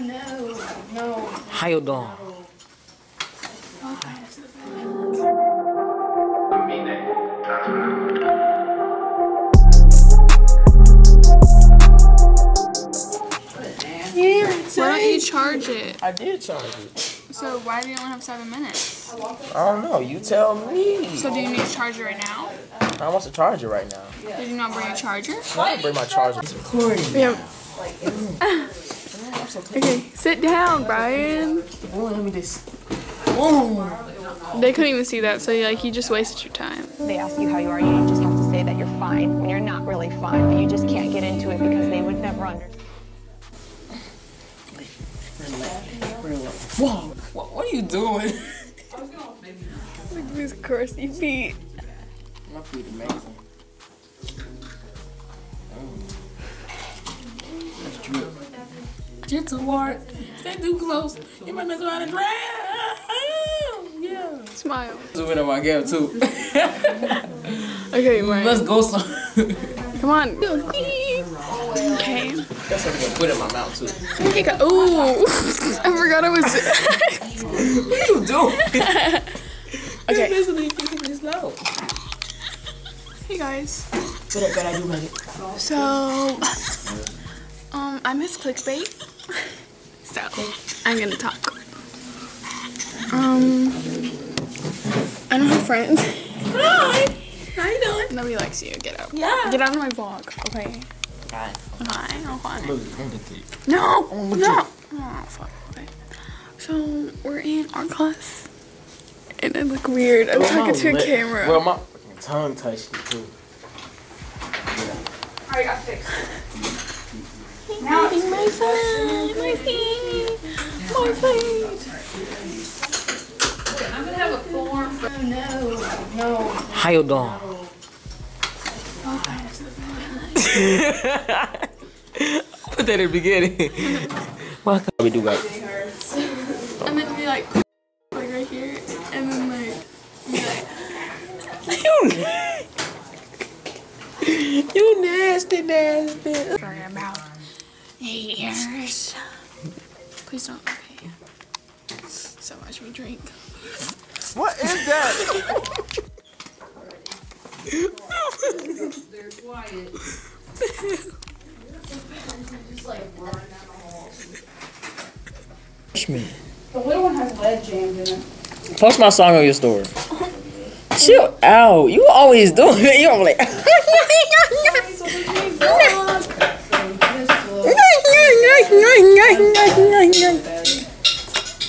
no, no. How you doing? Why don't you charge it? I did charge it. So why do you only have seven minutes? I don't know. You tell me. So do you need to charge it right now? I want to charge it right now. Did you not bring a charger? I didn't bring my charger. Yeah. okay, sit down, Brian. Let me this. They couldn't even see that, so like you just wasted your time. They ask you how you are, you just have to say that you're fine when you're not really fine, but you just can't get into it because they would never understand. Whoa. What, what are you doing? Look at these crusty feet. My feet amazing. That's drip. Gentle Ward. Stay too close. You might mess around and drown. Yeah. Smile. Zoom in on my gap too. Okay, Brian. Let's go some. Come on. Okay. That's what I'm gonna put in my mouth too. Okay, go- Ooh. I forgot I was. What are you doing? okay. This is kicking this low. Hey guys. But I, but I do like it. So, um, I miss clickbait. So, I'm gonna talk. Um, I don't have friends. Hi. How you doing? Nobody likes you. Get out. Yeah. Get out of my vlog. Okay. Alright. Fine. I'm fine. Look, I'm gonna take it. No. No. Oh, fuck. Okay. So we're in art class, and I look weird. I'm Well, talking to a lip- camera. Well, my fucking tongue touched it too. I got fixed. Now it's my feet, my feet, my feet. I'm gonna have a form for. Oh, no, no. How you doing? Oh. Put that in the beginning. What we do got? And then we like, like right here, and then like, like, You, you nasty, nasty. for about eight years. Please don't. Okay. So watch me drink. What is that? They're quiet. Just like running down the halls. The little one has lead jammed in it. Post my song on your story. Chill out. You always do it. You always like.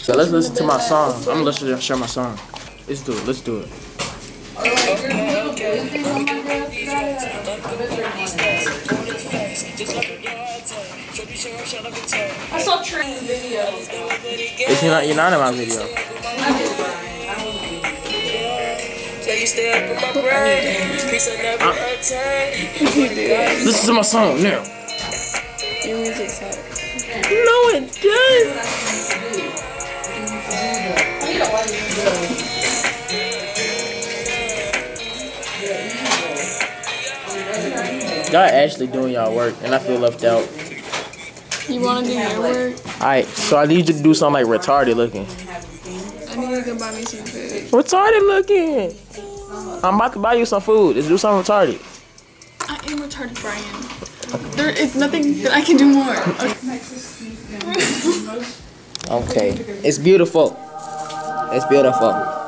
So let's listen to my song. I'm gonna let share my song. Let's do it. Let's do it. I saw Trey in video. It's not, you're not in my video. Uh, listen to my song now. Your music sucks. No, it does. Y'all actually doing y'all work, and I feel left out. You wanna do your work? Alright, so I need you to do something like retarded looking. I need you to buy me some food. Retarded looking. I'm about to buy you some food. Let's do something retarded. I am retarded, Brian. There is nothing that I can do more. Okay. Okay, it's beautiful. It's beautiful.